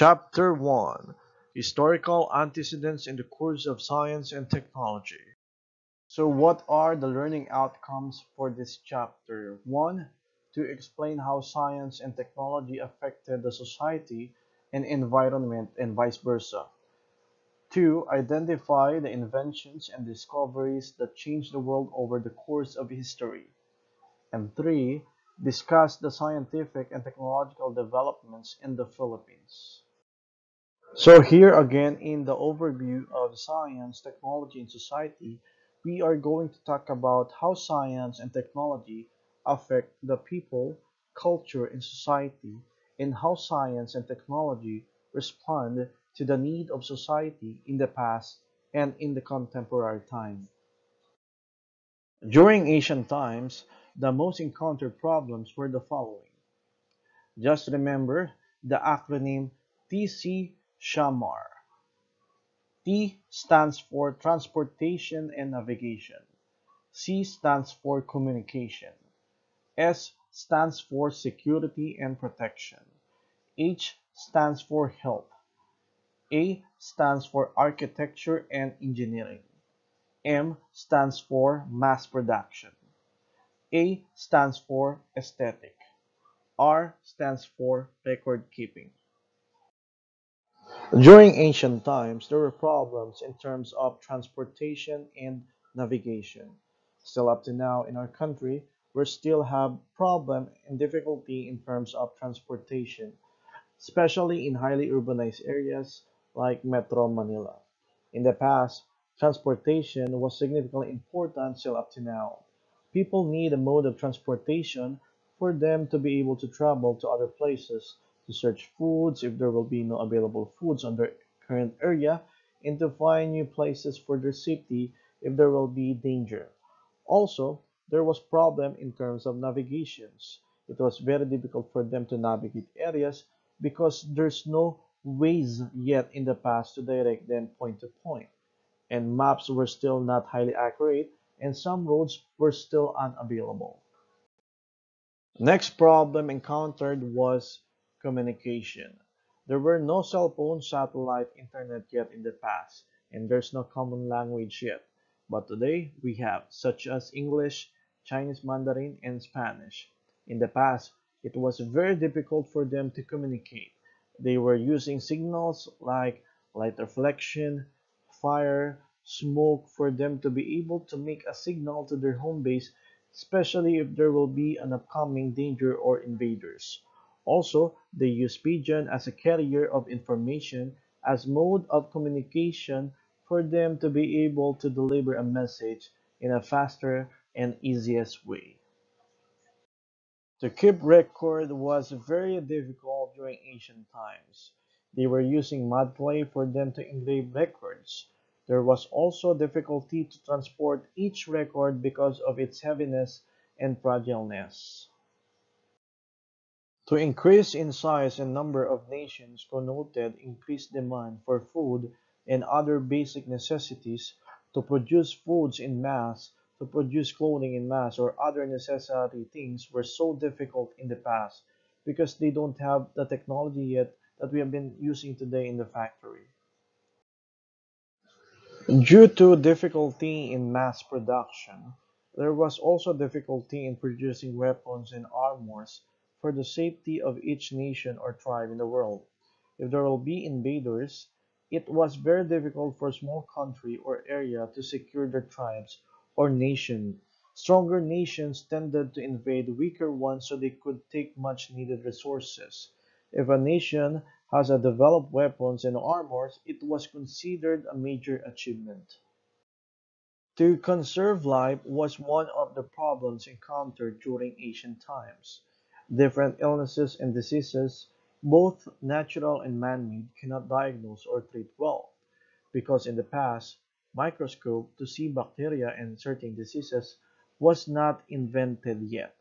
Chapter 1 Historical Antecedents in the Course of Science and Technology. So, what are the learning outcomes for this chapter? 1. To explain how science and technology affected the society and environment, and vice versa. 2. Identify the inventions and discoveries that changed the world over the course of history. And 3 discuss the scientific and technological developments in the Philippines. So here again in the overview of science, technology, and society, we are going to talk about how science and technology affect the people, culture, and society, and how science and technology respond to the need of society in the past and in the contemporary time. During ancient times, the most encountered problems were the following. Just remember the acronym TC Shamar. T stands for transportation and navigation. C stands for communication. S stands for security and protection. H stands for health. A stands for architecture and engineering. M stands for mass production. A stands for aesthetic. R stands for record keeping. During ancient times, there were problems in terms of transportation and navigation. Still up to now in our country, we still have problem and difficulty in terms of transportation, especially in highly urbanized areas like Metro Manila. In the past, transportation was significantly important still up to now. People need a mode of transportation for them to be able to travel to other places, to search foods if there will be no available foods on their current area, and to find new places for their safety if there will be danger. Also, there was problem in terms of navigations. It was very difficult for them to navigate areas because there's no ways yet in the past to direct them point to point, and maps were still not highly accurate and some roads were still unavailable. Next problem encountered was communication. There were no cell phone, satellite, internet yet in the past, and there's no common language yet. But today we have, such as English, Chinese Mandarin, and Spanish. In the past, it was very difficult for them to communicate. They were using signals like light reflection, fire, smoke for them to be able to make a signal to their home base, especially if there will be an upcoming danger or invaders. Also, they use pigeon as a carrier of information as mode of communication for them to be able to deliver a message in a faster and easiest way. To keep record was very difficult during ancient times. They were using mud clay for them to engrave records. There was also difficulty to transport each record because of its heaviness and fragileness. To increase in size and number of nations connoted increased demand for food and other basic necessities to produce foods in mass, to produce clothing in mass or other necessary things were so difficult in the past because they don't have the technology yet that we have been using today in the factory. Due to difficulty in mass production, there was also difficulty in producing weapons and armors for the safety of each nation or tribe in the world. If there will be invaders, it was very difficult for a small country or area to secure their tribes or nation. Stronger nations tended to invade weaker ones so they could take much needed resources. If a nation has a developed weapons and armors, it was considered a major achievement. To conserve life was one of the problems encountered during ancient times. Different illnesses and diseases, both natural and man-made, cannot diagnose or treat well, because in the past, microscope to see bacteria and certain diseases was not invented yet.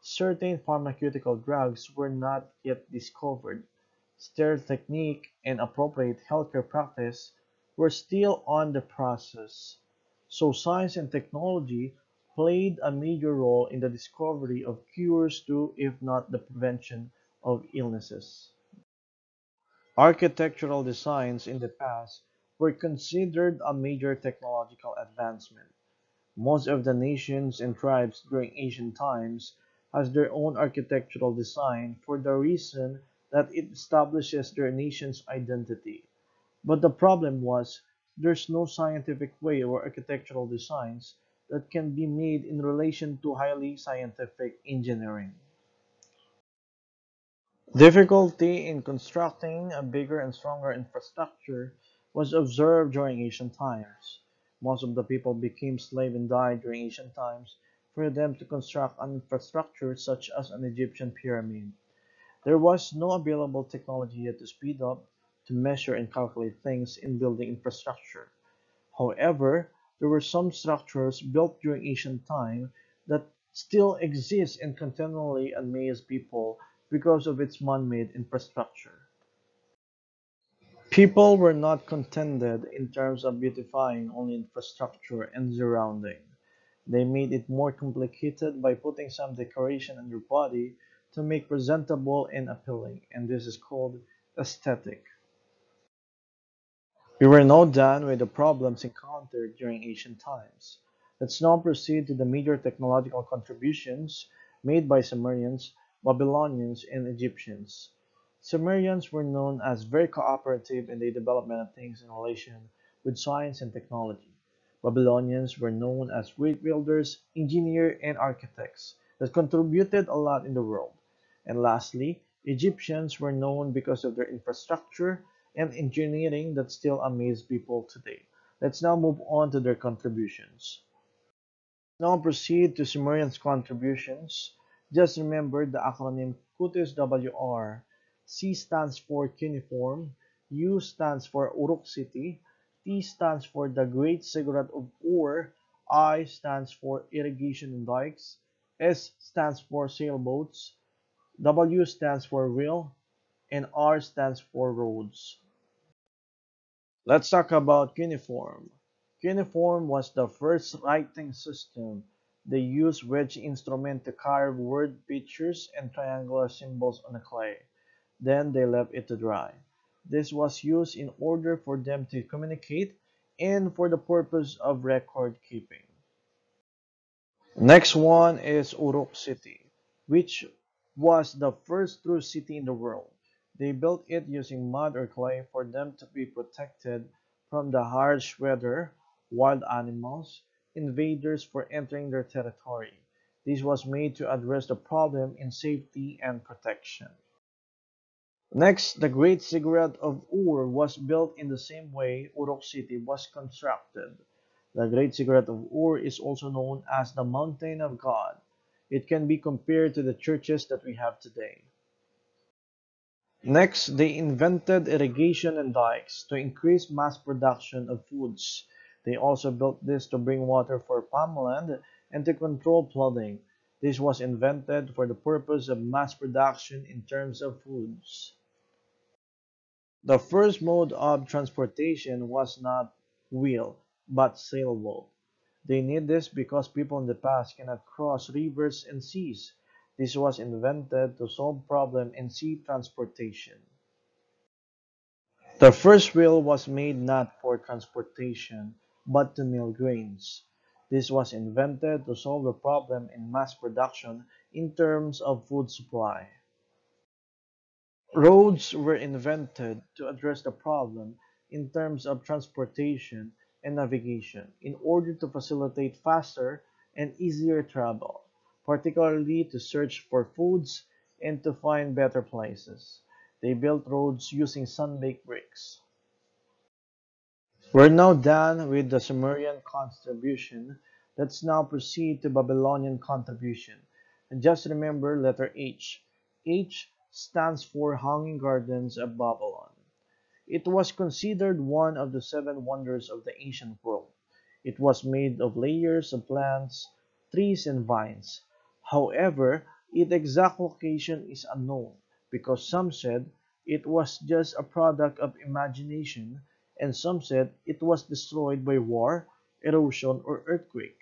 Certain pharmaceutical drugs were not yet discovered sterile technique, and appropriate healthcare practice were still on the process. So science and technology played a major role in the discovery of cures to, if not the prevention of illnesses. Architectural designs in the past were considered a major technological advancement. Most of the nations and tribes during ancient times has their own architectural design for the reason that it establishes their nation's identity. But the problem was there's no scientific way or architectural designs that can be made in relation to highly scientific engineering. Difficulty in constructing a bigger and stronger infrastructure was observed during ancient times. Most of the people became slaves and died during ancient times for them to construct an infrastructure such as an Egyptian pyramid. There was no available technology yet to speed up, to measure and calculate things in building infrastructure. However, there were some structures built during ancient time that still exist and continually amaze people because of its man-made infrastructure. People were not contented in terms of beautifying only infrastructure and surrounding. They made it more complicated by putting some decoration on your body to make presentable and appealing, and this is called aesthetic. We were now done with the problems encountered during ancient times. Let's now proceed to the major technological contributions made by Sumerians, Babylonians, and Egyptians. Sumerians were known as very cooperative in the development of things in relation with science and technology. Babylonians were known as great builders, engineers, and architects that contributed a lot in the world. And lastly, Egyptians were known because of their infrastructure and engineering that still amaze people today. Let's now move on to their contributions. Now proceed to Sumerians' contributions. Just remember the acronym CUTIS WR. C stands for cuneiform, U stands for Uruk city, T stands for the Great Ziggurat of Ur, I stands for irrigation and dikes, S stands for sailboats, W stands for wheel, and R stands for roads. Let's talk about cuneiform. Cuneiform was the first writing system. They used wedge instrument to carve word pictures and triangular symbols on a clay. Then they left it to dry. This was used in order for them to communicate and for the purpose of record keeping. Next one is Uruk city, which was the first true city in the world. They built it using mud or clay for them to be protected from the harsh weather, wild animals, invaders for entering their territory. This was made to address the problem in safety and protection. Next, the Great Ziggurat of Ur was built in the same way Uruk city was constructed. The Great Ziggurat of Ur is also known as the Mountain of God. It can be compared to the churches that we have today. Next, they invented irrigation and dikes to increase mass production of foods. They also built this to bring water for farmland and to control flooding. This was invented for the purpose of mass production in terms of foods. The first mode of transportation was not wheel, but sailboat. They need this because people in the past cannot cross rivers and seas. This was invented to solve problem in sea transportation. The first wheel was made not for transportation, but to mill grains. This was invented to solve the problem in mass production in terms of food supply. Roads were invented to address the problem in terms of transportation and navigation in order to facilitate faster and easier travel, particularly to search for foods and to find better places. They built roads using sun-baked bricks. We're now done with the Sumerian contribution. Let's now proceed to Babylonian contribution. And just remember letter H. H stands for Hanging Gardens of Babylon. It was considered one of the seven wonders of the ancient world. It was made of layers of plants, trees, and vines. However, its exact location is unknown because some said it was just a product of imagination and some said it was destroyed by war, erosion, or earthquake.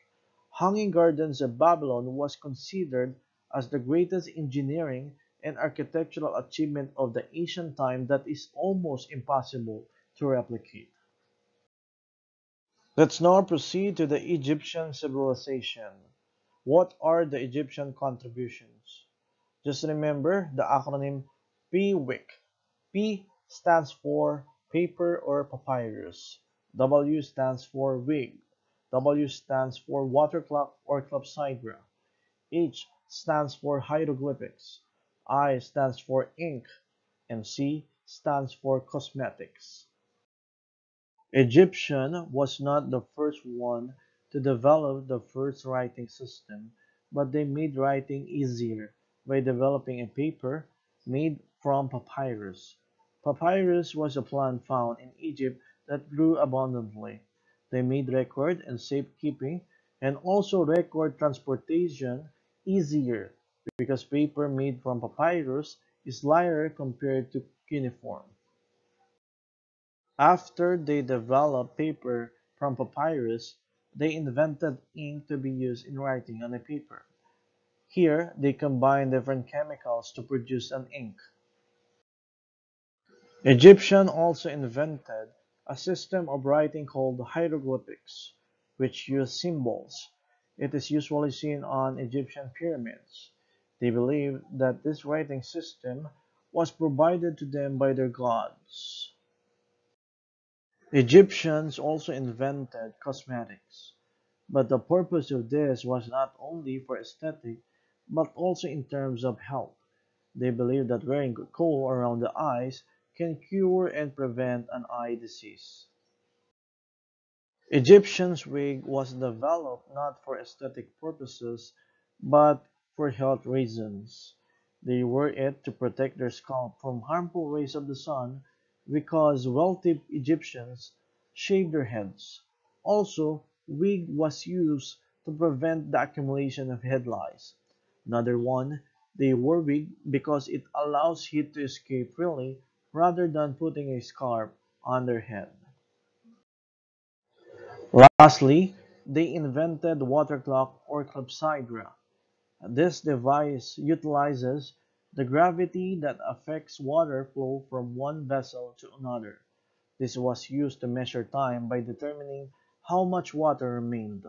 Hanging Gardens of Babylon was considered as the greatest engineering and architectural achievement of the ancient time that is almost impossible to replicate. Let's now proceed to the Egyptian civilization. What are the Egyptian contributions? Just remember the acronym PWIC. P stands for paper or papyrus. W stands for wig. W stands for water clock or clepsydra. H stands for hieroglyphics. I stands for ink. And C stands for cosmetics. Egyptian was not the first one to develop the first writing system, but they made writing easier by developing a paper made from papyrus. Papyrus was a plant found in Egypt that grew abundantly. They made record and safekeeping and also record transportation easier because paper made from papyrus is lighter compared to cuneiform. After they developed paper from papyrus, they invented ink to be used in writing on a paper. Here, they combine different chemicals to produce an ink. Egyptian also invented a system of writing called hieroglyphics, which use symbols. It is usually seen on Egyptian pyramids. They believed that this writing system was provided to them by their gods. Egyptians also invented cosmetics, but the purpose of this was not only for aesthetic but also in terms of health. They believed that wearing kohl around the eyes can cure and prevent an eye disease. Egyptians' wig was developed not for aesthetic purposes but for health reasons. They wore it to protect their scalp from harmful rays of the sun because wealthy Egyptians shaved their heads. Also, wig was used to prevent the accumulation of head lice. Another one, they wore wig because it allows heat to escape freely rather than putting a scarf on their head. Lastly, they invented water clock or clepsydra. This device utilizes the gravity that affects water flow from one vessel to another. This was used to measure time by determining how much water remained.